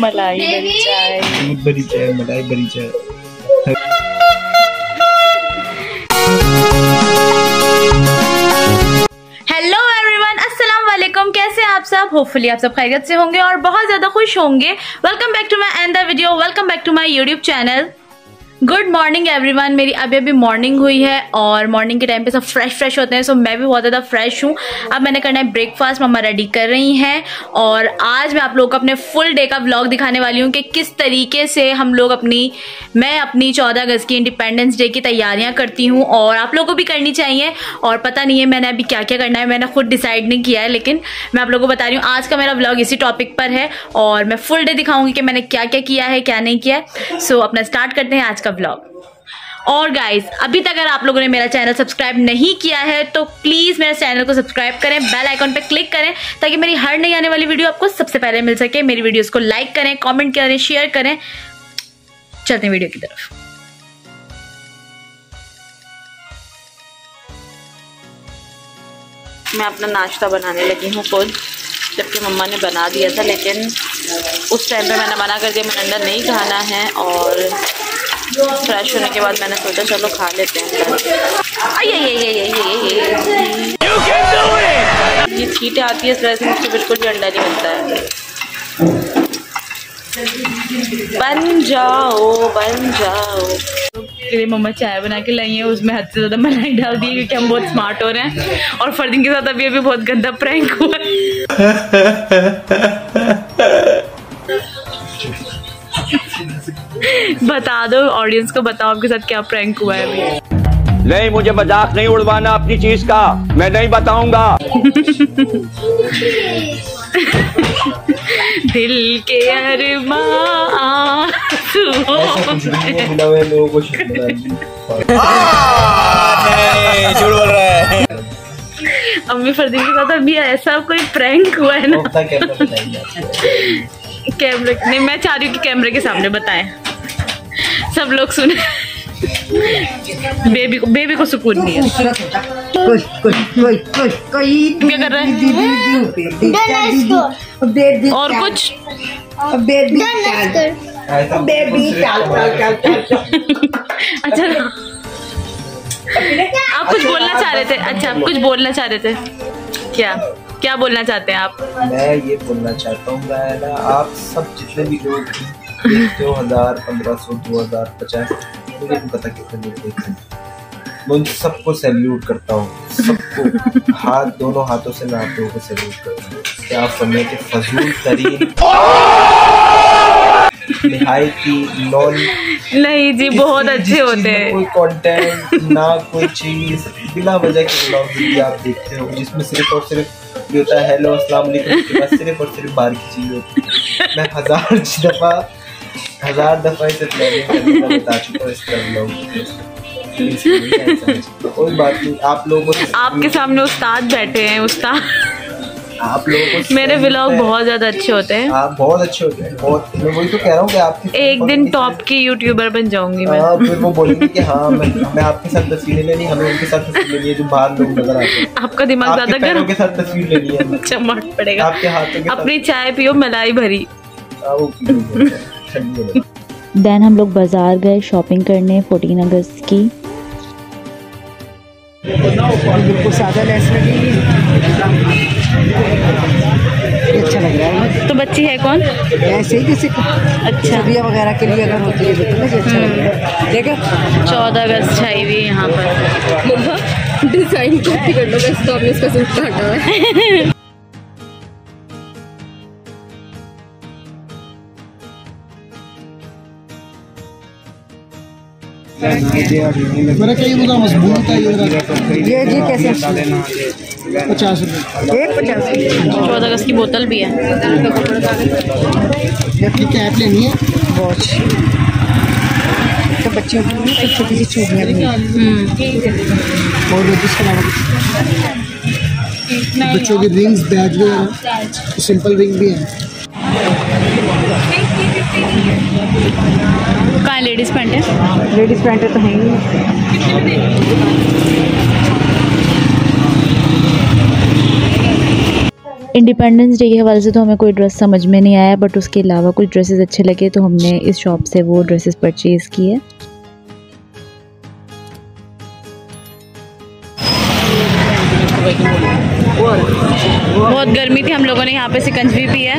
मलाई बड़ी चाय दूध भरी चाय मलाई भरी चाय हेलो एवरीवन अस्सलाम वालेकुम कैसे हैं आप सब? होपफुली आप सब खैरियत से होंगे और बहुत ज़्यादा खुश होंगे। Welcome back to my and the video welcome back to my YouTube channel good morning everyone मेरी अभी अभी मॉर्निंग हुई है और मॉर्निंग के टाइम पे सब फ्रेश फ्रेश होते हैं सो मैं भी बहुत ज़्यादा फ्रेश हूँ। अब मैंने करना है ब्रेकफास्ट मम्मा रेडी कर रही हैं और आज मैं आप लोगों को अपने फुल डे का ब्लॉग दिखाने वाली हूँ कि किस तरीके से हम लोग अपनी, मैं अपनी चौदह अगस्त की इंडिपेंडेंस डे की तैयारियाँ करती हूँ और आप लोगों को भी करनी चाहिए और पता नहीं है मैंने अभी क्या क्या करना है, मैंने खुद डिसाइड नहीं किया है, लेकिन मैं आप लोगों को बता रही हूँ, आज का मेरा ब्लॉग इसी टॉपिक पर है और मैं फुल डे दिखाऊँगी कि मैंने क्या क्या किया है, क्या नहीं किया है। सो अपना स्टार्ट करते हैं आज का व्लॉग और गाइस अभी तक अगर आप लोगों ने मेरा चैनल सब्सक्राइब नहीं किया है तो प्लीज़ मेरे चैनल को सब्सक्राइब करें बेल आइकन पे क्लिक करें, ताकि मेरी हर नई आने वाली वीडियो आपको सबसे पहले मिल सके। मेरी वीडियोस को लाइक करें कमेंट करें शेयर करें। चलते हैं वीडियो की तरफ़। मैं अपना नाश्ता बनाने लगी हूँ खुद, जबकि मम्मा ने बना दिया था, लेकिन उस टाइम पे मैंने मना कर दिया, मैंने अंदर नहीं खाना है, और फ्रेश होने के बाद मैंने सोचा चलो खा लेते हैं। ये छीटें आती है इस वजह से मुझसे बिल्कुल भी अंडा नहीं बनता है। बन जाओ बन जाओ। के लिए मम्मा चाय बना के लाई है उसमें हद से ज़्यादा मलाई डाल दी है क्योंकि हम बहुत स्मार्ट हो रहे हैं। और फरदीन के साथ अभी अभी बहुत गंदा प्रैंक हुआ बता दो ऑडियंस को बताओ आपके साथ क्या प्रैंक हुआ है अभी। नहीं मुझे मज़ाक नहीं उड़वाना अपनी चीज़ का। मैं नहीं बताऊँगा। दिल के अरमां अम्मी फरदीन के साथ अभी ऐसा कोई प्रैंक हुआ है ना। कैमरे नहीं मैं चाह रही हूँ कि कैमरे के सामने बताएँ। सब लोग सुने। बेबी को बेबी को सुकून नहीं है। कोई कोई कोई कोई कोई क्या कर रहा है? और कुछ? बेबी बेबी चल चल चल चल अच्छा आप कुछ बोलना चाह रहे थे? अच्छा आप कुछ बोलना चाह रहे थे? क्या? क्या बोलना चाहते हैं आप? मैं ये बोलना चाहता हूँ आप सब जितने भी लोग हो हज़ार पंद्रह सौ दो हज़ार पचास मुझे नहीं पता कितने लोग देखते हैं। मैं उन सबको सैल्यूट करता हूँ। सबको। हाथ दोनों हाथों से मैं आप लोगों को सैल्यूट करता हूँ। क्या आप समय के फजूल तरीन निहायती नॉन नहीं जी बहुत अच्छे होते हैं। कोई कंटेंट ना कोई चीज़ बिना वजह के ब्लॉग वीडियो आप देखते हो जिसमें सिर्फ़ और सिर्फ़ ये होता है हेलो अस्सलाम वालेकुम सिर्फ़ और सिर्फ़ बाहर की चीज़ होती है। मैं हज़ार दफ़ा हज़ार दफ़ा इसे प्लानिंग करने का बता चुका हूँ इसका ब्लॉग कोई बात नहीं आप लोगों को आपके सामने उस्ताद बैठे हैं उस्ताद। आप लोगों को मेरे व्लॉग बहुत ज़्यादा अच्छे होते हैं। आप बहुत अच्छे होते हैं बहुत मैं वही तो कह रहा हूँ कि आपकी एक दिन टॉप की यूट्यूबर बन जाऊँगी मैं। हाँ फिर वो बोलेंगे कि हाँ मैं मैं आपके साथ तस्वीरें लेनी हमें उनके साथ तस्वीर लेनी है जो बाहर लोग नज़र आते हैं। आपका दिमाग ज़्यादा गर्म? के साथ तस्वीर लेनी है। चमक पड़ेगा। आपके हाथ अपनी चाय पियो मलाई भरी। देन हम लोग बाज़ार गए शॉपिंग करने 14 अगस्त की। बिल्कुल सादा लेस लगी अच्छा लग रहा है तो बच्ची है कौन? ऐसे ही किसी अच्छा। वगैरह के लिए अगर होती है तो मुझे अच्छा रहा है? चौदह अगस्त छाई हुई है यहाँ पर। डिज़ाइन कॉपी कर लो वैसे तो आपने इसका सूट काटा है। मेरा कई मज़बूत है ये ये जी कैसे? पचास रुपये एक पचास चौदह अगस्त की बोतल भी है। कैप लेनी है? वॉच। तो बच्चों की छोटी सी चूड़ियाँ भी हैं। हम्म, और इसके अलावा बच्चों की रिंग्स बैग भी है सिंपल रिंग भी है। कहाँ लेडीज़ पैंट है? लेडीज़ पैंट है तो हैं इंडिपेंडेंस डे के हवाले से तो हमें कोई ड्रेस समझ में नहीं आया बट उसके अलावा कुछ ड्रेसेस अच्छे लगे तो हमने इस शॉप से वो ड्रेसेस परचेज़ किए बहुत गर्मी थी हम लोगों ने यहाँ पे सिकंजवी पी है।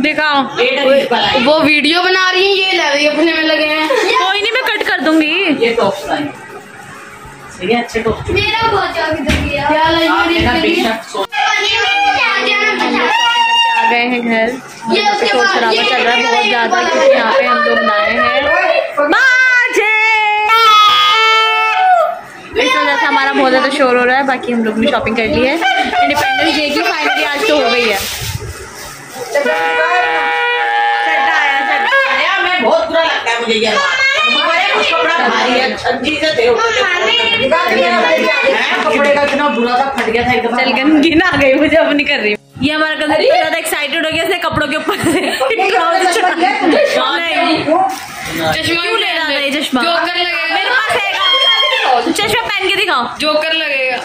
दिखाओ। वो वीडियो बना रही है ये ले अपने में लगे हैं। कोई नहीं मैं कट कर दूँगी। ये है अच्छे मेरा बहुत क्या लाई आप लेना बेशक सो आ गए हैं घर। शोर शराबा चल रहा है बहुत ज़्यादा क्योंकि यहाँ पे हम लोग नए हैं। हमारा बहुत ज़्यादा शोर हो रहा है बाकी हम लोग ने शॉपिंग कर ली है। इंडिपेंडेंस डे की फाइनली आज तो हो गई है। चड्डा आया चड्डा यार मैं बहुत बुरा लगता है मुझे ये कपड़ा है का इतना बुरा था फट गया था गई मुझे अब नहीं कर रही। ये हमारा कज़न इतना ज़्यादा एक्साइटेड हो गया इसने कपड़ों के ऊपर से चश्मा क्यों ले रहा है चश्मा? मेरे पास है चश्मा पहन के दिखाओ। जोकर लगेगा।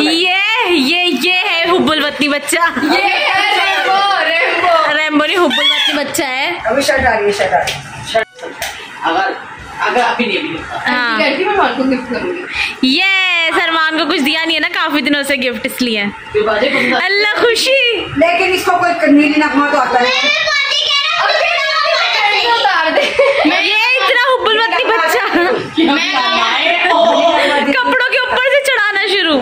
ये ये ये है हुब्बुल वतनी बच्चा। ये है रेम्बो रेम्बो रेम्बो नहीं हुब्बुल वतनी बच्चा है। अभी शर्ट आ रही है शर्ट आ रही है। अगर अगर अभी नहीं हाँ। करती मैं माल को गिफ्ट करूँगी ये सलमान को कुछ दिया नहीं है ना काफ़ी दिनों से गिफ्ट इसलिए। अल्लाह खुशी। लेकिन इसको कोई नीली नगमा तो आता है। ये इतना हुब्बुल वतनी बच्चा।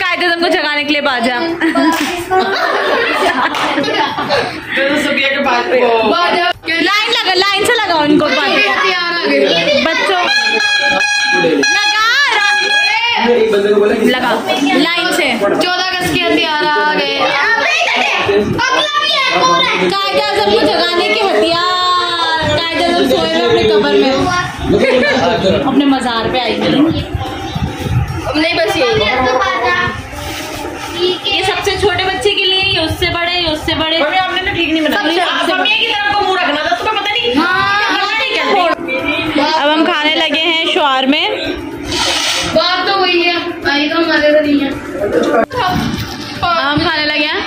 कायदा ये कायदा तुमको जगाने के लिए बाजा? लाइन लगा लाइन से लगाओ इनको बच्चों लगा लगा लाइन से। चौदह अगस्त के हथियार आ गए। कायदा आज़म को जगाने के हथियार। कायदा आज़म सोए हुए अपने कब्र में। अपने मजार पे आई नहीं बस ये ये सबसे छोटे बच्चे के लिए ये उससे बड़े ये उससे बड़े। मम्मी आपने ना ठीक नहीं बनाया। आप मम्मी की तरफ़ को मुँह रखना था तुम्हें पता नहीं अब हम खाने लगे हैं शुआर में। बात तो वही है आई तो हमारे तो नहीं है। हम खाने लगे हैं।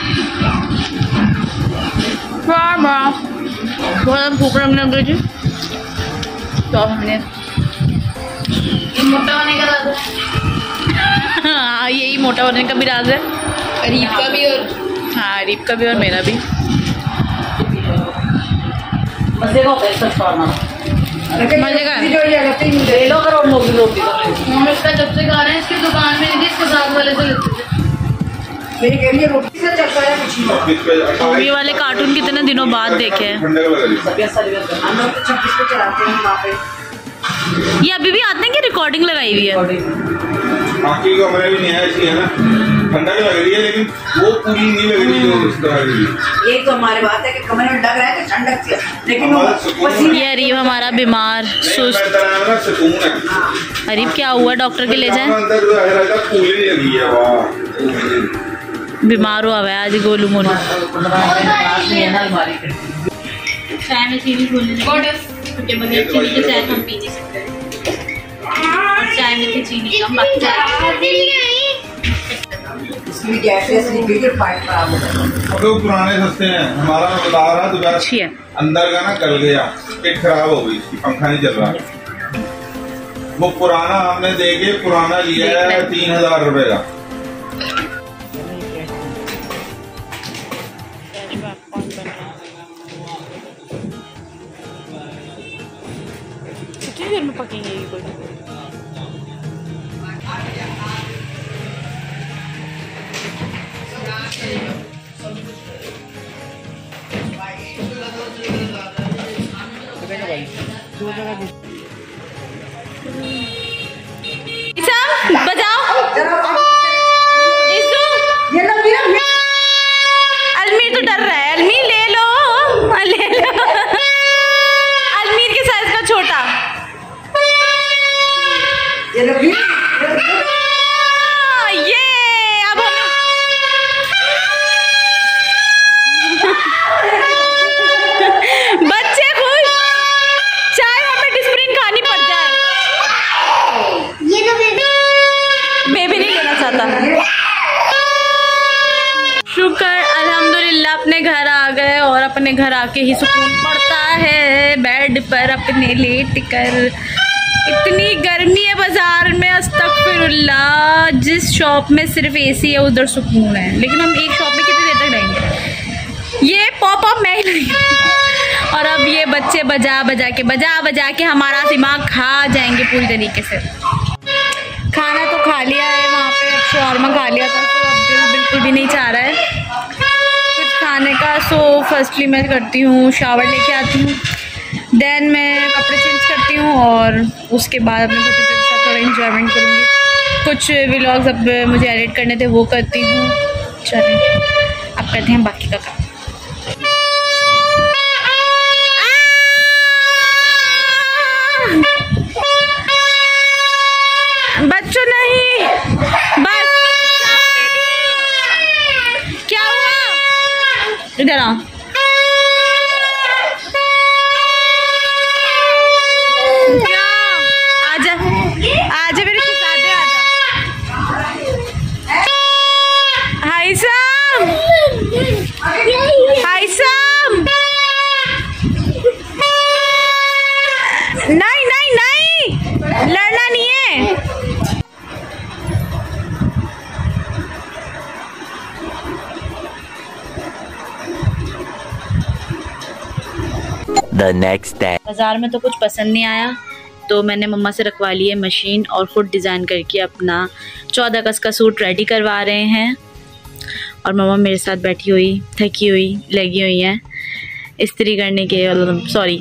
बहुत भूख लगने लग गई थी। तो हमने मोटा होने का राज हाँ यही मोटा होने का भी राज है। अरीब का भी और हाँ अरीब का भी और मेरा भी। मज़े का है। का है। है हम इसका जब से खा रहे हैं इसकी दुकान में नहीं इसके साथ वाले से लेते थे मेरी कह रही रोटी से चलता कुछ नहीं ये वाले कार्टून कितने दिनों बाद देखे हैं। तो छब्बीस को चलाते हैं वहाँ पे। ये अभी भी आते हैं कि रिकॉर्डिंग लगाई हुई है? बाकी कमरे भी नहीं है ऐसी है ना। ठंडा भी लग रही है लेकिन वो पूरी नहीं लग रही जो उस तरह की यही तो हमारी बात है कि कमरे में लग रहा है कि ठंडक से लेकिन वो ये अरीब हमारा बीमार सुस्त ना सुकून है। अरीब क्या हुआ डॉक्टर के ले जाए? अंदर जो है रहता कूलिंग लगी है वाह बीमार हुआ है आज गोलू मोलू। चाय में चीनी What के चाय हम पी नहीं सकते। और चाय में चीनी कम बाकी इसकी तो पुराने सस्ते हैं। हमारा मैं बता रहा तो बस है। अंदर का ना कल गया पेट खराब हो गई इसकी पंखा नहीं चल रहा। वो पुराना हमने दे के पुराना लिया है। तीन हज़ार रूपए का। इसाम, आके ही सुकून पड़ता है। बेड पर अपने लेट कर। इतनी गर्मी है बाज़ार में अस्तगफिरुल्लाह जिस शॉप में सिर्फ़ एसी है, उधर सुकून है। लेकिन हम एक शॉप में कितनी देर तक रहेंगे? ये पॉप अप मैं ही और अब ये बच्चे बजा बजा के, बजा बजा के हमारा दिमाग खा जाएँगे पूरी तरीके से। खाना तो खा लिया है वहाँ पे, शॉर्मा खा लिया था तो अब दिल बिल्कुल भी नहीं चाह रहा है। खाने का सो फर्स्टली मैं करती हूँ शावर लेके आती हूँ। देन मैं कपड़े चेंज करती हूँ और उसके बाद अपने भतीजे के साथ थोड़ा इन्जॉयमेंट करूँगी। कुछ व्लॉग्स अब मुझे एडिट करने थे, वो करती हूँ। चलें अब करते हैं बाकी का काम। इधर आओ आजा आजा मेरे शहजादे आजा। हाय सम The next day. बाज़ार में तो कुछ पसंद नहीं आया तो मैंने मम्मा से रखवा ली है मशीन और ख़ुद डिज़ाइन करके अपना चौदह अगस्त का सूट रेडी करवा रहे हैं। और मम्मा मेरे साथ बैठी हुई, थकी हुई, लगी हुई हैं इस्त्री करने के सॉरी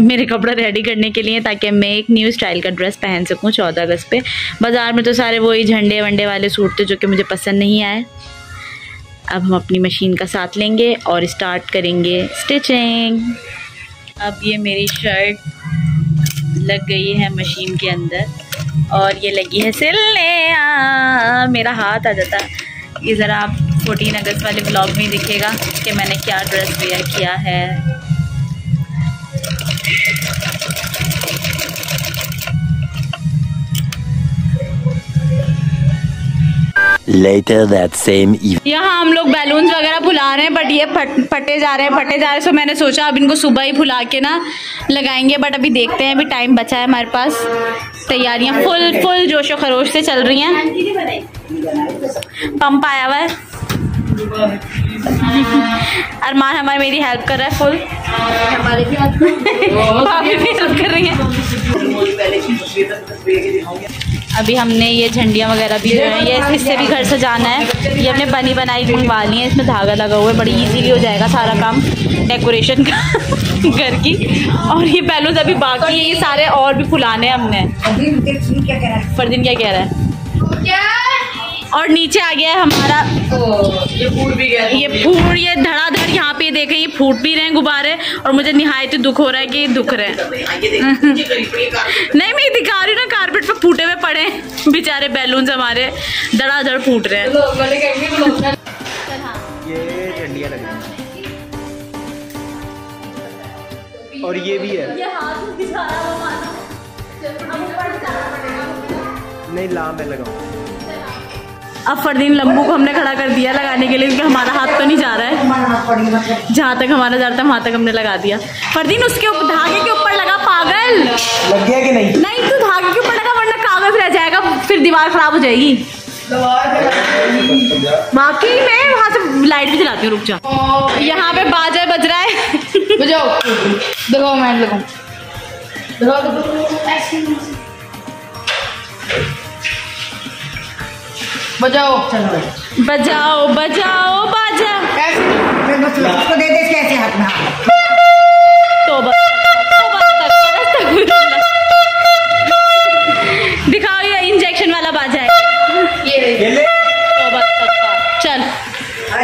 मेरे कपड़े रेडी करने के लिए ताकि मैं एक न्यू स्टाइल का ड्रेस पहन सकूँ चौदह अगस्त पे। बाज़ार में तो सारे वही झंडे वंडे वाले सूट थे जो कि मुझे पसंद नहीं आए। अब हम अपनी मशीन का साथ लेंगे और स्टार्ट करेंगे स्टिचिंग अब ये मेरी शर्ट लग गई है मशीन के अंदर और ये लगी है सिलने मेरा हाथ आ जाता। ये ज़रा आप फोर्टीन अगस्त वाले ब्लॉग में दिखेगा कि मैंने क्या ड्रेस वेयर किया है। Later that same evening. यहाँ हम लोग बैलून वगैरह फुला रहे हैं बट ये फट फटे जा रहे हैं फटे जा रहे हैं। सो मैंने सोचा अब इनको सुबह ही फुला के ना लगाएँगे बट अभी देखते हैं अभी टाइम बचा है हमारे पास। तैयारियाँ फुल फुल जोशो खरोश से चल रही हैं। पंप आया हुआ है। अरमान हमारी मेरी हेल्प कर रहा है फुल हमारे भी हेल्प कर रही हैं। अभी हमने ये झंडियाँ वगैरह भी जो है ये इससे भी घर से जाना है। ये हमने बनी बनाई मंगवा ली है इसमें धागा लगा हुआ है बड़ी इजीली हो जाएगा सारा काम डेकोरेशन का घर की। और ये बैलून अभी बाकी है ये सारे और भी फुलाने हैं हमने। अभी देखिए क्या कह रहा है? फरदीन क्या कह रहा है? और नीचे आ गया है हमारा ये फूट भी गया ये फूट ये धड़ाधड़ यहाँ पे देखें ये फूट भी रहे हैं गुब्बारे और मुझे निहायत दुख हो रहा है कि ये दुख रहे हैं। नहीं मैं दिखा रही हूँ ना कारपेट पे फूटे हुए पड़े बेचारे बैलून हमारे धड़ाधड़ फूट रहे हैं। हैं। और ये भी है। नहीं लाम पे लगाओ। अब फरदीन लम्बू को हमने खड़ा कर दिया लगाने के लिए क्योंकि हमारा हाथ तो नहीं जा रहा है। जहाँ तक हमारा जा रहा था वहाँ तक हमने लगा दिया। फरदीन उसके ऊपर धागे के ऊपर लगा पागल। लग गया कि नहीं? नहीं तू धागे के ऊपर लगा वरना कागज़ रह जाएगा फिर दीवार खराब हो जाएगी। बाकी मैं वहाँ से लाइट भी जलाती हूँ रुक जा। यहाँ पे बाजा बज रहा है। बजाओ। देखो मैं लगाऊँ बजाओ। बजाओ बजाओ बाजा। उसको दे दे कैसे हाथ में। तो दिखाओ ये इंजेक्शन वाला बाजा है। तौबा तौबा। चल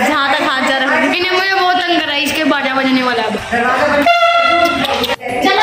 जहाँ तक हाथ जा रहा है। इन्हें मुझे बहुत तंग करा इसके बाजा बजने वाला अब चलो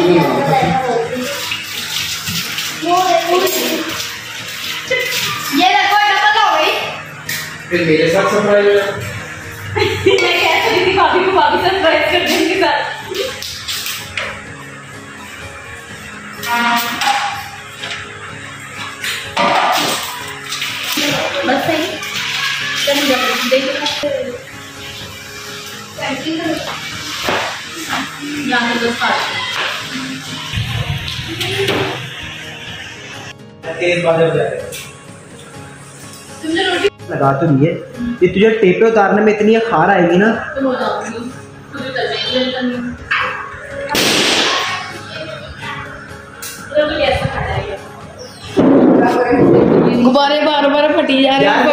ये देखो डबल हो गई फिर मेरे साथ सरप्राइज़ मैं कह रही थी भाभी को भाभी सरप्राइज़ कर देंगे उनके साथ बस सही चलो जल्दी देखो यहाँ पे दस पाँच तेज तुमने रोटी लगा तो नहीं है। ये तुझे टेपे उतारने में इतनी खार आएगी ना। तुम हो जाओगी। ही जाएगा गुब्बारे बार बार फटी जा रहे हैं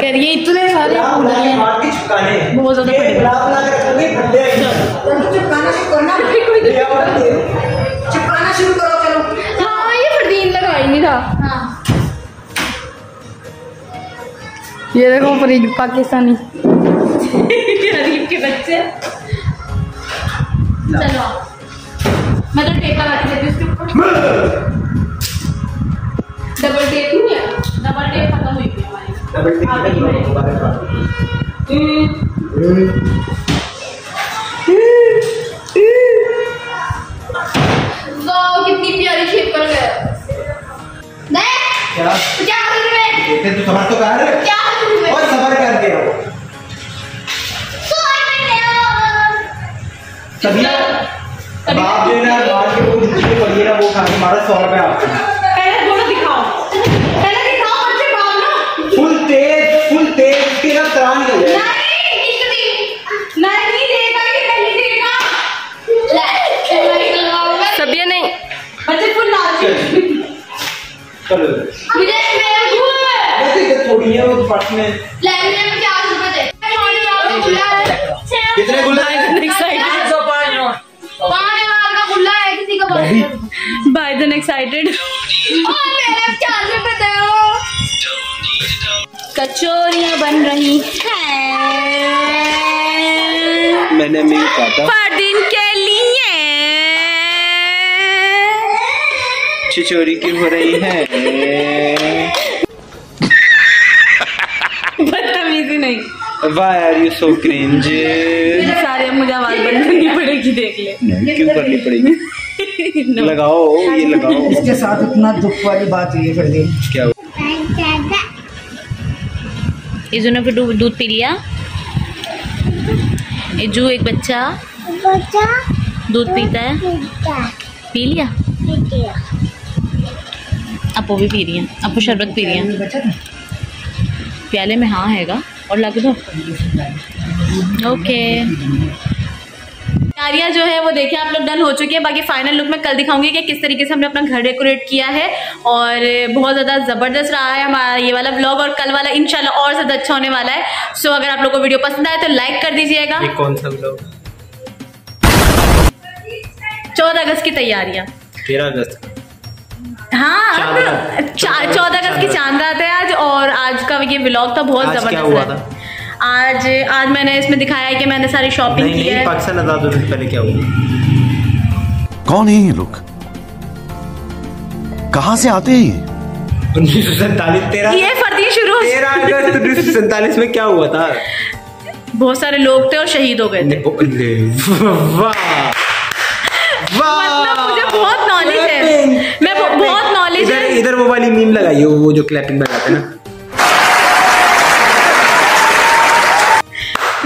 करिए इतने सारे हैं। बहुत ज़्यादा फटे। चिपकाना शुरू करो चलो। हाँ ये फरदीन लगा ही नहीं था। हाँ। ये देखो फरीद पाकिस्तानी। गरीब के बच्चे। चलो। मैं तो टेप लगा के देती उसके ऊपर। डबल टेप नहीं है? डबल टेप खत्म हुई थी हमारी। वाह कितनी प्यारी शेप कर गया नहीं क्या? क्या कर रहे हैं? देखते तो सबर तो कर। क्या कर रहे हैं? और सबर कर दे तभी बाप है बाप के वो जितने पड़िए ना वो खा के हमारा सौ रुपये आपको। चलो मुझे मेरे को वैसे इधर थोड़ी है वो फ़र्स्ट में। लहंगे में क्या रुपए है? कितने गुल्ला है? पाँच हज़ार का खुला है किसी का बर्थडे बाय देन एक्साइटेड और मेरे चार रुपए दो कचौरियाँ बन रही हैं। मैंने अम्मी कहा था। छिचोरी क्यों हो रही है? बदतमीजी नहीं। Why are you so cringe सारे मुझे आवाज़ बंद करनी पड़ेगी देख ले। क्यों करनी पड़ेगी? लगाओ ये लगाओ। इसके साथ इतना दुख वाली बात हुई है फिर भी क्या इजू ने फिर दूध दूध पी लिया। इजू एक बच्चा। दूध पीता है। पी लिया। अपो भी पी रही है अपो शरबत पी रही है। प्याले में हाँ हैगा और ला के दो। ओके तैयारियाँ जो है वो देखिए आप लोग डन हो चुकी है। बाकी फाइनल लुक मैं कल दिखाऊँगी कि किस तरीके से हमने अपना घर डेकोरेट किया है। और बहुत ज़्यादा ज़बरदस्त रहा है हमारा ये वाला ब्लॉग और कल वाला इंशाल्लाह और ज़्यादा अच्छा होने वाला है। सो अगर आप लोग को वीडियो पसंद आए तो लाइक कर दीजिएगा। कौन सा ब्लॉग चौदह अगस्त की तैयारियाँ। तेरह अगस्त हाँ चाँद चौदह अगस्त की चाँद रात है आज और आज का ये ब्लॉग था बहुत ज़बरदस्त हुआ है। आज आज मैंने इसमें दिखाया है कि मैंने सारी शॉपिंग की है। पाकिस्तान आज़ाद होने से पहले क्या हुआ? कौन है ये लोग? कहाँ से आते हैं ये? उन्नीस सौ सैतालीस तेरह ये फर्दी शुरू तेरह अगस्त उन्नीस सौ सैतालीस में क्या हुआ था? बहुत सारे लोग थे और शहीद हो गए थे। वाह। मतलब मुझे बहुत नॉलेज है मैं बहु- बहुत नॉलेज इधर वो वाली मीम लगाइए वो जो क्लैपिंग लगाते हैं ना।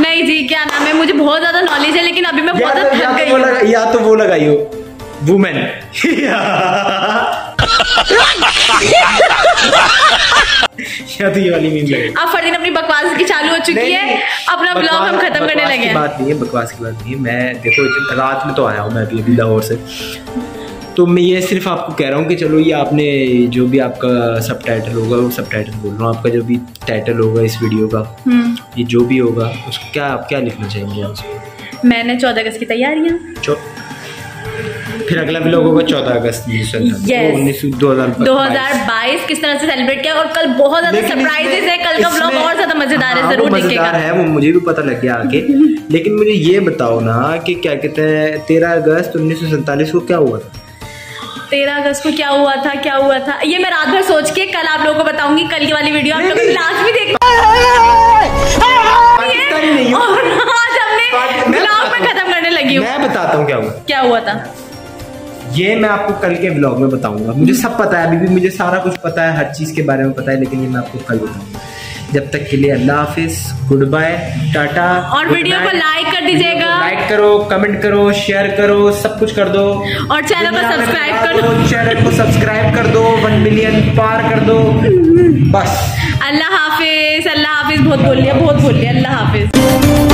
नहीं जी क्या नाम है? मुझे बहुत ज़्यादा नॉलेज है लेकिन अभी मैं बहुत तो, ज़्यादा थक तो गई वो हूँ। लगा, या तो वो लगाइयो वुमेन या तो ये वाली मीम लगाइए अब फरदीन अपनी बकवास की चालू हो चुकी है। अपना ब्लॉग हम खत्म करने लगे हैं। बात नहीं है बकवास की बात नहीं है। मैं देखो रात में तो आया हूँ मैं अभी अभी लाहौर से। तो मैं ये सिर्फ़ आपको कह रहा हूँ कि चलो ये आपने जो भी आपका सब टाइटल होगा वो सब टाइटल बोल रहा हूँ। आपका जो भी टाइटल होगा इस वीडियो का हम्म, ये जो भी होगा उसको क्या आप क्या लिखना चाहेंगे आप? मैंने चौदह अगस्त की तैयारियाँ। फिर अगला व्लॉग होगा चौदह अगस्त उन्नीस सौ Yes. उन्नीस दो हज़ार बाईस। किस तरह से सेलिब्रेट किया और कल बहुत ज़्यादा सरप्राइजेस है। कल का इसमें- और ज़्यादा मज़ेदार है हाँ, ज़रूर मज़ेदार है वो मुझे भी पता लग गया आके। लेकिन मुझे ये बताओ ना कि क्या कहते हैं तेरह अगस्त उन्नीस सौ सैंतालीस को क्या हुआ था? तेरह अगस्त को क्या हुआ था क्या हुआ था? ये मैं रात भर सोच के कल आप लोगों को बताऊँगी कल की वाली वीडियो आप लोग लास्ट भी देख पाकिस्तानी नहीं। और आज हमने मैं ब्लॉग में बताता। खत्म करने लगी मैं बताता हूँ क्या हुआ। क्या हुआ था? ये मैं आपको कल के ब्लॉग में बताऊँगा। मुझे सब पता है अभी भी मुझे सारा कुछ पता है हर चीज़ के बारे में पता है लेकिन ये मैं आपको कल बताऊँगा। जब तक के लिए अल्लाह हाफिज गुड बाय टाटा और वीडियो को लाइक कर दीजिएगा। लाइक करो कमेंट करो शेयर करो सब कुछ कर दो। और चैनल को सब्सक्राइब कर दो, चैनल को सब्सक्राइब कर दो वन मिलियन पार कर दो। बस। अल्लाह हाफिज अल्लाह हाफिज बहुत बोल लिया बहुत बोल लिया अल्लाह हाफिज।